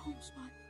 home spot.